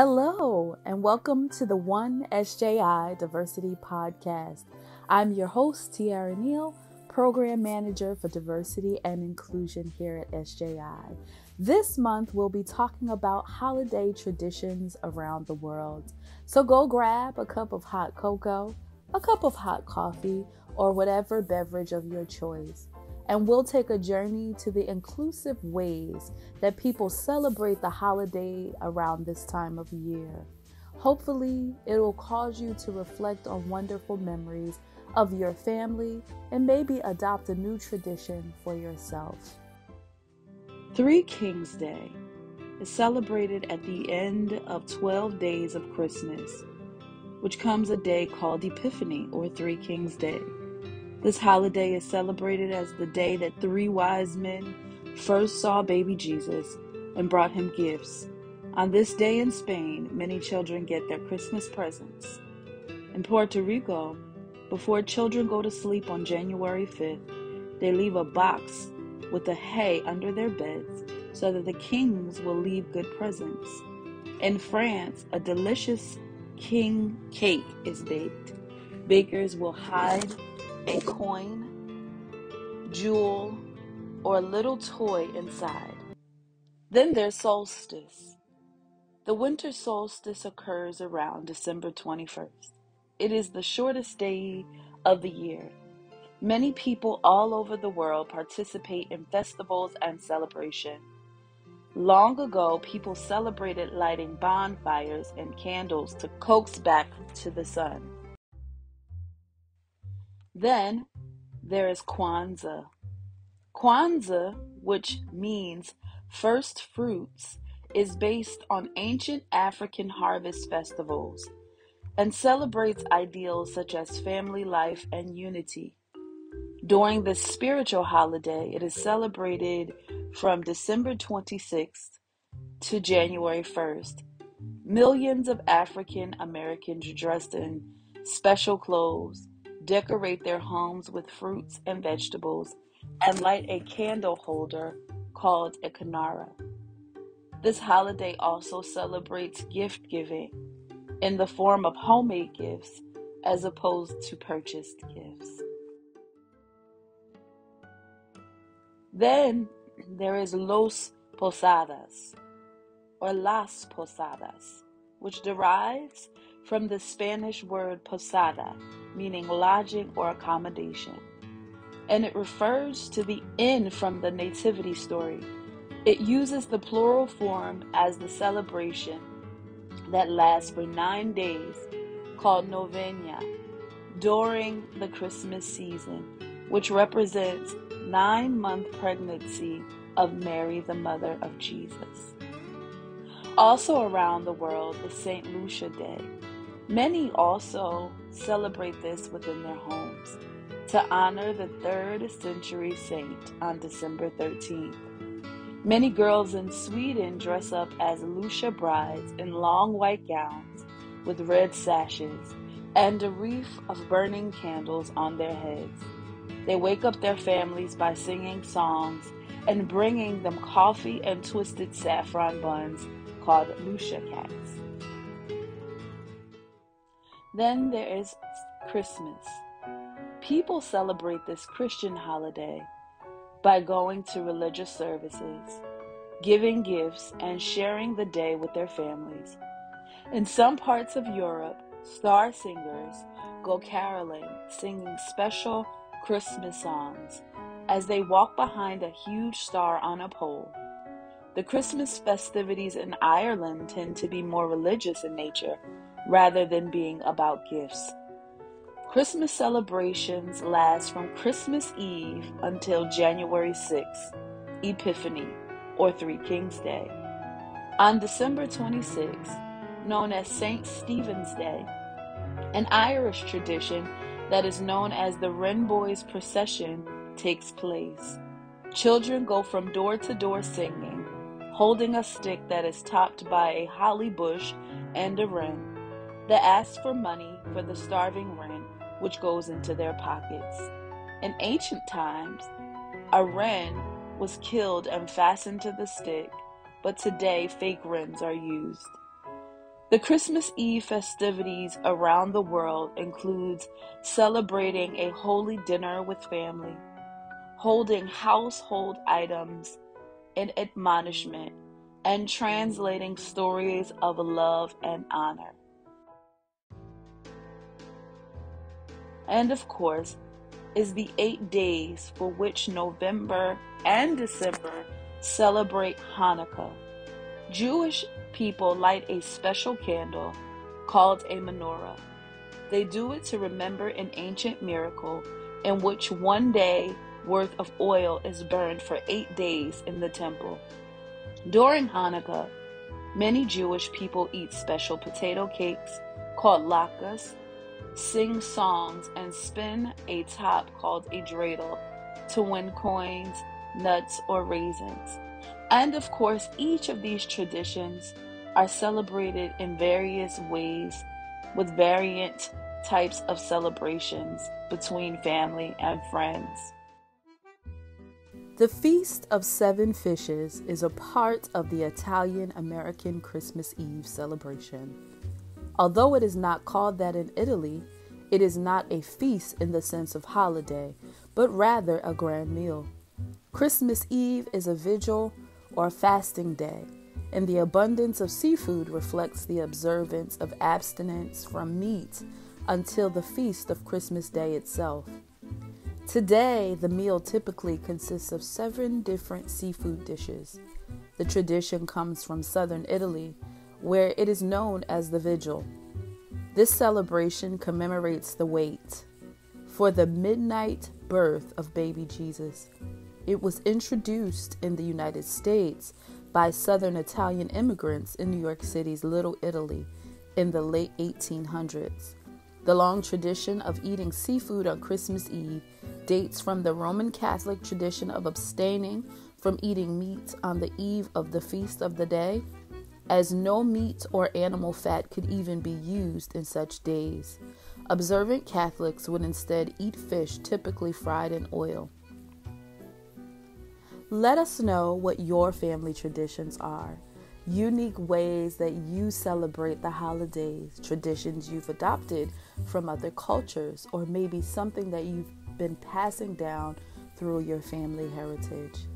Hello, and welcome to the One SJI Diversity Podcast. I'm your host, Tiara Neal, Program Manager for Diversity and Inclusion here at SJI. This month, we'll be talking about holiday traditions around the world. So go grab a cup of hot cocoa, a cup of hot coffee, or whatever beverage of your choice and we'll take a journey to the inclusive ways that people celebrate the holiday around this time of year. Hopefully, it will cause you to reflect on wonderful memories of your family and maybe adopt a new tradition for yourself. Three Kings Day is celebrated at the end of 12 days of Christmas, which comes a day called Epiphany or Three Kings Day. This holiday is celebrated as the day that three wise men first saw baby Jesus and brought him gifts. On this day in Spain, many children get their Christmas presents. In Puerto Rico, before children go to sleep on January 5th, they leave a box with the hay under their beds so that the kings will leave good presents. In France, a delicious king cake is baked. Bakers will hide a coin, jewel, or a little toy inside. Then there's solstice. The winter solstice occurs around December 21st. It is the shortest day of the year. Many people all over the world participate in festivals and celebration. Long ago, people celebrated lighting bonfires and candles to coax back to the sun. Then there is Kwanzaa. Kwanzaa, which means first fruits, is based on ancient African harvest festivals and celebrates ideals such as family life and unity. During this spiritual holiday, it is celebrated from December 26th to January 1st. Millions of African Americans dressed in special clothes decorate their homes with fruits and vegetables, and light a candle holder called a kinara. This holiday also celebrates gift giving in the form of homemade gifts as opposed to purchased gifts. Then there is Los Posadas or Las Posadas, which derives from the Spanish word posada, meaning lodging or accommodation. And it refers to the inn from the Nativity story. It uses the plural form as the celebration that lasts for nine days, called Novena, during the Christmas season, which represents nine month pregnancy of Mary, the mother of Jesus. Also around the world is St. Lucia Day, Many also celebrate this within their homes to honor the third century saint on December 13th. Many girls in Sweden dress up as Lucia brides in long white gowns with red sashes and a wreath of burning candles on their heads. They wake up their families by singing songs and bringing them coffee and twisted saffron buns called Lucia cakes. Then there is Christmas. People celebrate this Christian holiday by going to religious services, giving gifts, and sharing the day with their families. In some parts of Europe, star singers go caroling, singing special Christmas songs as they walk behind a huge star on a pole. The Christmas festivities in Ireland tend to be more religious in nature rather than being about gifts. Christmas celebrations last from Christmas Eve until January 6th, Epiphany, or Three Kings Day. On December 26th, known as St. Stephen's Day, an Irish tradition that is known as the Wrenboys Procession takes place. Children go from door to door singing, holding a stick that is topped by a holly bush and a wren. They ask for money for the starving wren, which goes into their pockets. In ancient times, a wren was killed and fastened to the stick, but today fake wrens are used. The Christmas Eve festivities around the world includes celebrating a holy dinner with family, holding household items in admonishment, and translating stories of love and honor. And of course, is the eight days for which November and December celebrate Hanukkah. Jewish people light a special candle called a menorah. They do it to remember an ancient miracle in which one day worth of oil is burned for eight days in the temple. During Hanukkah, many Jewish people eat special potato cakes called latkes, sing songs, and spin a top called a dreidel to win coins, nuts, or raisins. And of course, each of these traditions are celebrated in various ways with variant types of celebrations between family and friends. The Feast of Seven Fishes is a part of the Italian American Christmas Eve celebration. Although it is not called that in Italy, it is not a feast in the sense of holiday, but rather a grand meal. Christmas Eve is a vigil or fasting day, and the abundance of seafood reflects the observance of abstinence from meat until the feast of Christmas Day itself. Today, the meal typically consists of seven different seafood dishes. The tradition comes from southern Italy, where it is known as the Vigil. This celebration commemorates the wait for the midnight birth of baby Jesus. It was introduced in the United States by Southern Italian immigrants in New York City's Little Italy in the late 1800s. The long tradition of eating seafood on Christmas Eve dates from the Roman Catholic tradition of abstaining from eating meat on the eve of the feast of the day, as no meat or animal fat could even be used in such days. Observant Catholics would instead eat fish typically fried in oil. Let us know what your family traditions are, unique ways that you celebrate the holidays, traditions you've adopted from other cultures, or maybe something that you've been passing down through your family heritage.